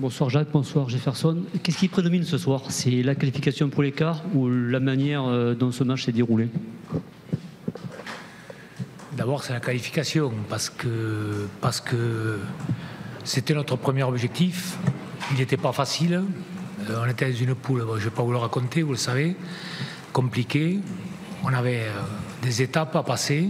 Bonsoir Jacques, bonsoir Jefferson. Qu'est-ce qui prédomine ce soir? C'est la qualification pour l'écart ou la manière euh, dont ce match s'est déroulé? D'abord, c'est la qualification parce que, c'était notre premier objectif. Il n'était pas facile. Euh, on était dans une poule, je ne vais pas vous le raconter, vous le savez, compliqué. On avait euh, des étapes à passer.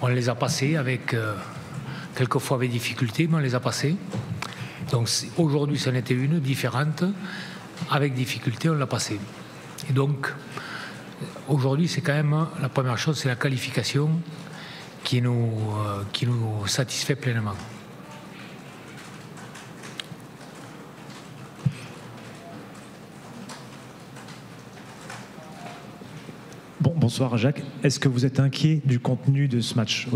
On les a passées avec, quelquefois avec difficulté, mais on les a passées. Donc aujourd'hui, c'en était une différente. Avec difficulté, on l'a passée. Et donc, aujourd'hui, c'est quand même la première chose, c'est la qualification qui nous, euh, qui nous satisfait pleinement. Bon, bonsoir Jacques. Est-ce que vous êtes inquiet du contenu de ce match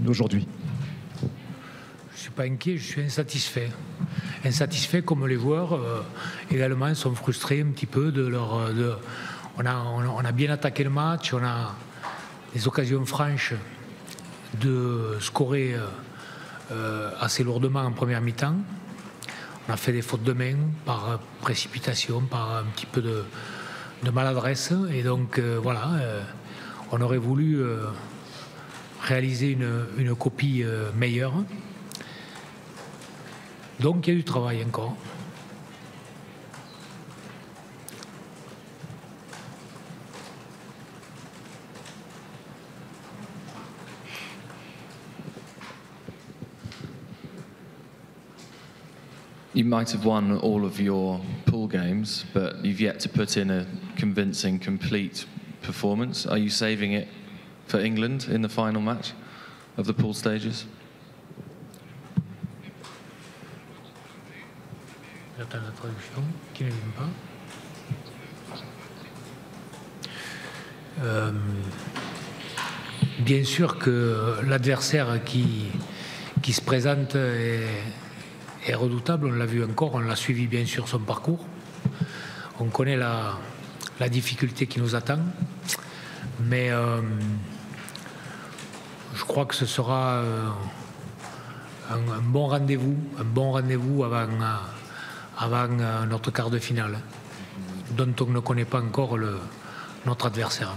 d'aujourd'hui? Pas inquiet, je suis insatisfait. Insatisfait comme les joueurs euh, également sont frustrés un petit peu de leur. Euh, on, a, bien attaqué le match, on a des occasions franches de scorer euh, assez lourdement en première mi-temps. On a fait des fautes de main par précipitation, par un petit peu de, maladresse. Et donc voilà, on aurait voulu réaliser une copie meilleure. Donc il y a du travail encore. You might have won all of your pool games, but you've yet to put in a convincing, complete performance. Are you saving it for England in the final match of the pool stages? J'attends la traduction qui ne vient pas. Euh, bien sûr que l'adversaire qui, qui se présente est, redoutable, on l'a vu encore, on l'a suivi bien sûr son parcours. On connaît la, la difficulté qui nous attend, mais euh, je crois que ce sera euh, un, un, bon rendez-vous, un bon rendez-vous avant avant euh, notre quart de finale, dont on ne connaît pas encore notre adversaire.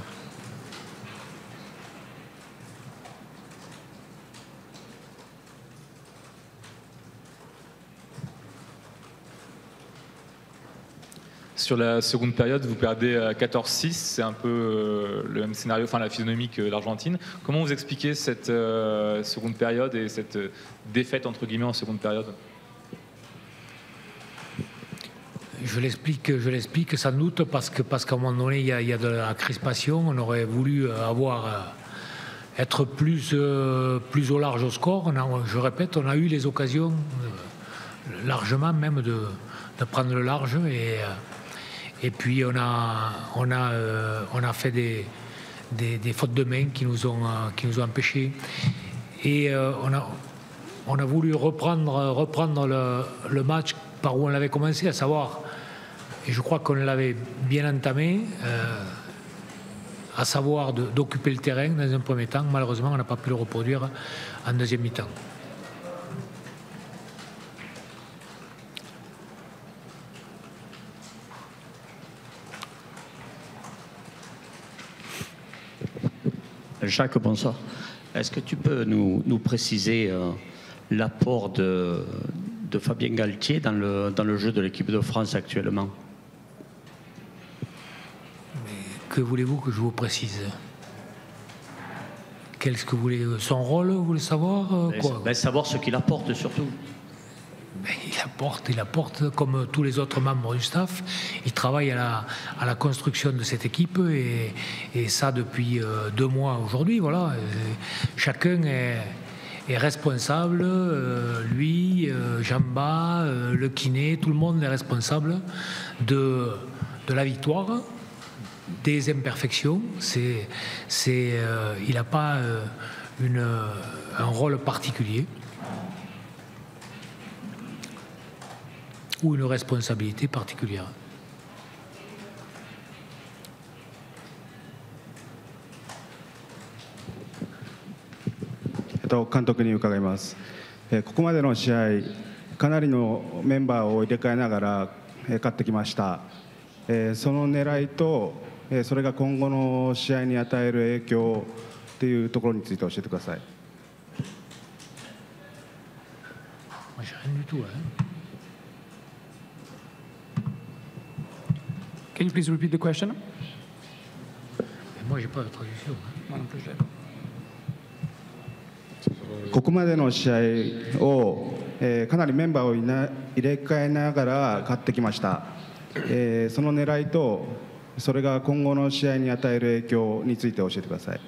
Sur la seconde période, vous perdez 14-6, c'est un peu euh, le même scénario, enfin la physionomie que l'Argentine. Comment vous expliquez cette euh, seconde période et cette défaite entre guillemets en seconde période? Je l'explique, je l'explique sans doute parce que parce qu'à un moment donné il y, a, de la crispation. On aurait voulu euh, avoir euh, être plus euh, plus au large au score. je répète, on a eu les occasions largement même de, prendre le large et puis on a on a on a fait des, des, fautes de main qui nous ont qui nous ont empêchés et on a on a voulu reprendre reprendre le match par où on l'avait commencé, à savoir et je crois qu'on l'avait bien entamé, euh, à savoir d'occuper le terrain dans un premier temps. Malheureusement, on n'a pas pu le reproduire en deuxième mi-temps. Jacques, bonsoir. Est-ce que tu peux nous, préciser euh, l'apport de, de, Fabien Galtier dans le, dans le jeu de l'équipe de France actuellement Que voulez-vous que je vous précise? Qu'est-ce que vous voulez Son rôle, vous voulez savoir euh, quoi? ben, Savoir ce qu'il apporte surtout. Ben, il apporte, il apporte comme tous les autres membres du staff. Il travaille à la, construction de cette équipe et, ça depuis euh, deux mois aujourd'hui. Voilà, chacun est, responsable. Euh, lui, Jamba, le kiné, tout le monde est responsable de, de la victoire des imperfections. C'est, c'est, euh, il n'a pas euh, une, un rôle particulier ou une responsabilité particulière. 監督に伺います。ここまでの試合、かなりのメンバーを入れ替えながらえー勝ってきました、えーその狙いと、えーそれが今後の試合に与える影響っていうところについて教えてください. Can you please repeat the question? Moi, j'ai pas de traduction. hein. Moi non plus, je l'ai. ここまでの試合を、えーかなりメンバーをいな入れ替えながら勝ってきました、えーその狙いとそれが今後の試合に与える影響について教えてください。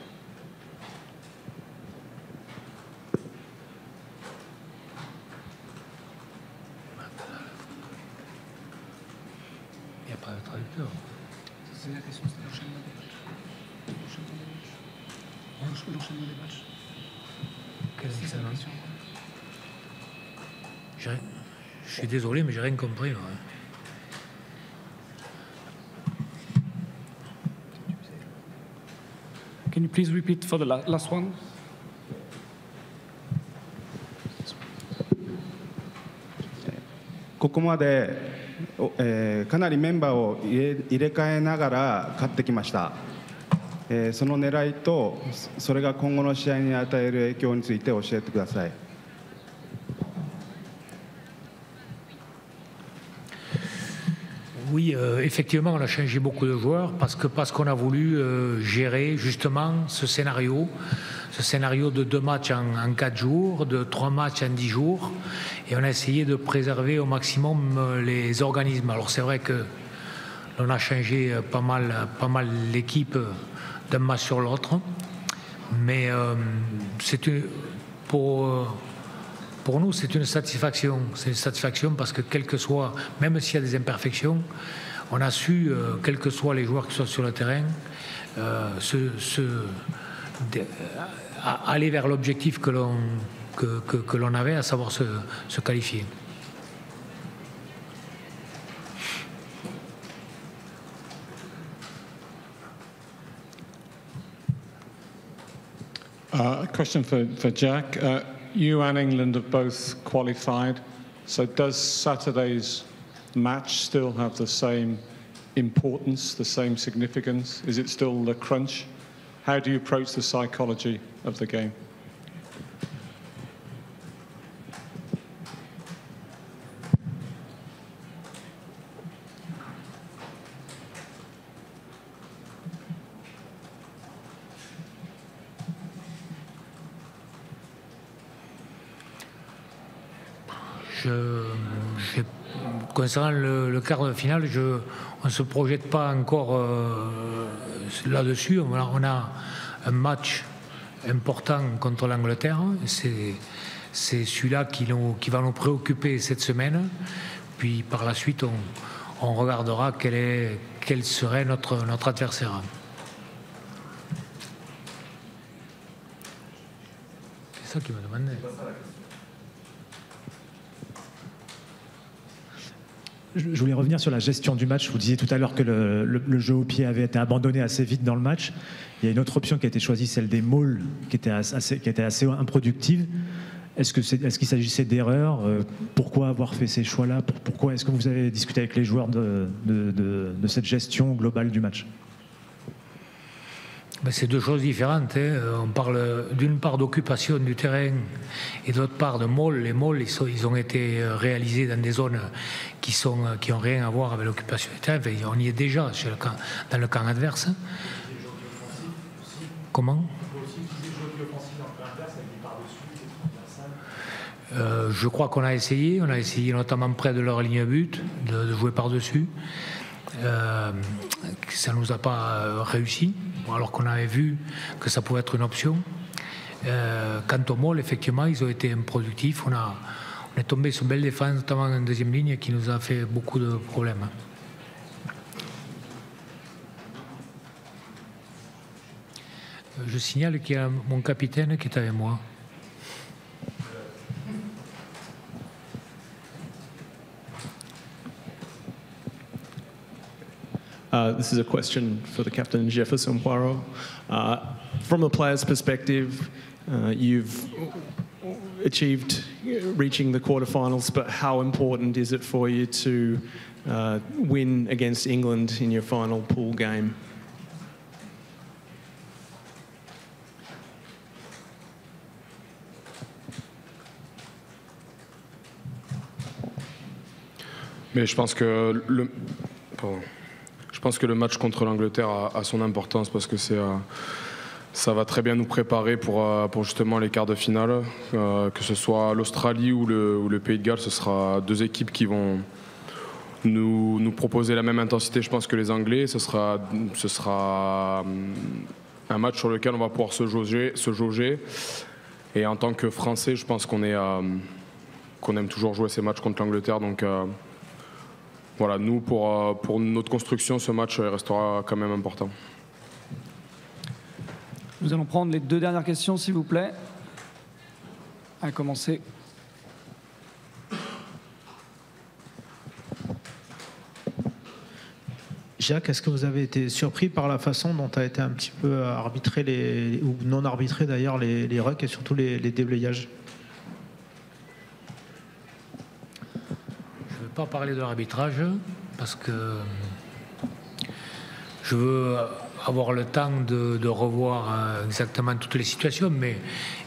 Il n'y a Quelle rien- Je suis désolé, mais j'ai rien compris. moi. Can you please repeat for the la- last one? ここまで、おえーかなりメンバーを入れ入れ替えながら勝ってきました、えーその狙いとそそれが今後の試合に与える影響について教えてください Oui, euh, effectivement, on a changé beaucoup de joueurs parce que parce qu'on a voulu euh, gérer justement ce scénario, ce scénario de deux matchs en, en quatre jours, de trois matchs en dix jours, et on a essayé de préserver au maximum euh, les organismes. Alors c'est vrai que on a changé euh, pas mal, pas mal l'équipe euh, d'un match sur l'autre, mais euh, c'est une- pour euh, pour nous, c'est une satisfaction. C'est une satisfaction parce que, quel que soit, même s'il y a des imperfections, on a su, euh, quels que soient les joueurs qui sont sur le terrain, se- se- aller vers l'objectif que l'on que, que- avait, à savoir se, se qualifier. Uh, a question for, for Jack. Uh, you and England have both qualified. So does Saturday's match still have the same importance, the same significance? Is it still the crunch? How do you approach the psychology of the game? Concernant le, quart de finale, on ne se projette pas encore euh, là-dessus. On a, un match important contre l'Angleterre. C'est, celui-là qui, va nous préoccuper cette semaine. Puis par la suite, on, regardera quel serait notre, notre adversaire. C'est ça qui me demandait. Je voulais revenir sur la gestion du match. Vous disiez tout à l'heure que le, jeu au pied avait été abandonné assez vite dans le match. Il y a une autre option qui a été choisie, celle des mauls, qui était assez, qui était assez improductive. Est-ce qu'il s'agissait d'erreurs? Euh, Pourquoi avoir fait ces choix-là? Pour- Pourquoi? Est-ce que vous avez discuté avec les joueurs de cette gestion globale du match? Ben, c'est deux choses différentes. hein. On parle d'une part d'occupation du terrain et d'autre part de malls. Les malls, ils, sont- ils ont été euh, réalisés dans des zones qui sont euh, qui rien à voir avec l'occupation du terrain. On y est déjà dans le camp adverse. Comment? Euh, je crois qu'on a essayé, on a essayé notamment près de leur ligne but de, jouer par-dessus. Ça ne nous a pas réussi, alors qu'on avait vu que ça pouvait être une option. Euh, quant au Moll, effectivement, ils ont été improductifs. On, a, on est tombé sur belle défense, notamment en deuxième ligne, qui nous a fait beaucoup de problèmes. Euh, Je signale qu'il y a mon capitaine qui est avec moi. Uh, this is a question for the captain, Jefferson Poirot. Uh, from a player's perspective, uh, you've achieved reaching the quarterfinals, but how important is it for you to uh, win against England in your final pool game? Mais je pense que le, pardon. Je pense que le match contre l'Angleterre a, son importance parce que c'est, euh, ça va très bien nous préparer pour, euh, pour justement les quarts de finale. Euh, que ce soit l'Australie ou le, Pays de Galles, ce sera deux équipes qui vont nous, nous proposer la même intensité, je pense, que les Anglais. Ce sera, ce sera un match sur lequel on va pouvoir se jauger. Se jauger. Et en tant que Français, je pense qu'on est, qu'on aime toujours jouer ces matchs contre l'Angleterre. Donc voilà, nous, pour, euh, pour notre construction, ce match euh, restera quand même important. Nous allons prendre les deux dernières questions, s'il vous plaît. À commencer. Jacques, est-ce que vous avez été surpris par la façon dont a été un petit peu arbitré les, ou non arbitré d'ailleurs les, les rucks et surtout les, les déblayages Je ne veux pas parler de l'arbitrage parce que je veux avoir le temps de, revoir euh, exactement toutes les situations, mais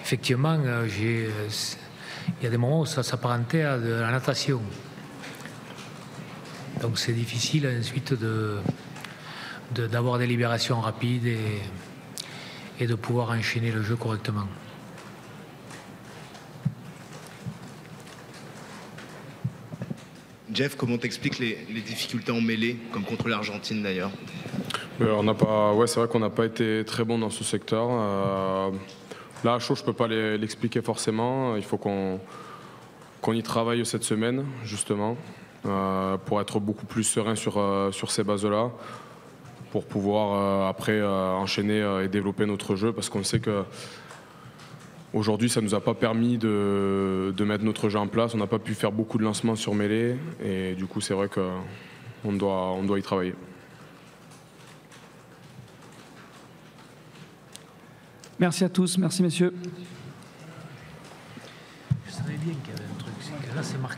effectivement, euh, il y a des moments où ça s'apparentait à de la natation. Donc c'est difficile ensuite d'avoir des libérations rapides et de pouvoir enchaîner le jeu correctement. Jeff, comment t'expliques les, les difficultés en mêlée, comme contre l'Argentine d'ailleurs on n'a pas, c'est vrai qu'on n'a pas été très bon dans ce secteur. Euh, là, chaud, je peux pas l'expliquer forcément. Il faut qu'on y travaille cette semaine, justement, euh, pour être beaucoup plus serein sur, euh, sur ces bases-là, pour pouvoir après enchaîner et développer notre jeu, parce qu'on sait que Aujourd'hui, ça ne nous a pas permis de, de mettre notre jeu en place. On n'a pas pu faire beaucoup de lancements sur mêlée. Et du coup, c'est vrai qu'on doit, on doit y travailler. Merci à tous, merci messieurs. Je savais bien qu'il y avait un truc, c'est que là c'est marqué.